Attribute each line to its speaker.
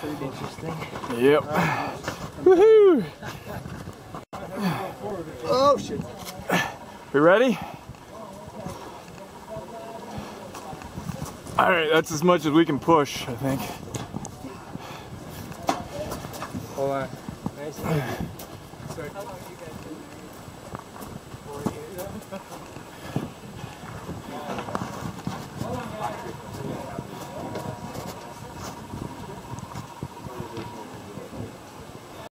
Speaker 1: Pretty interesting.
Speaker 2: Yep. Woohoo!
Speaker 1: Oh shit.
Speaker 2: We ready? All right, that's as much as we can push, I think.
Speaker 1: Hold on. Nice and easy. Sorry.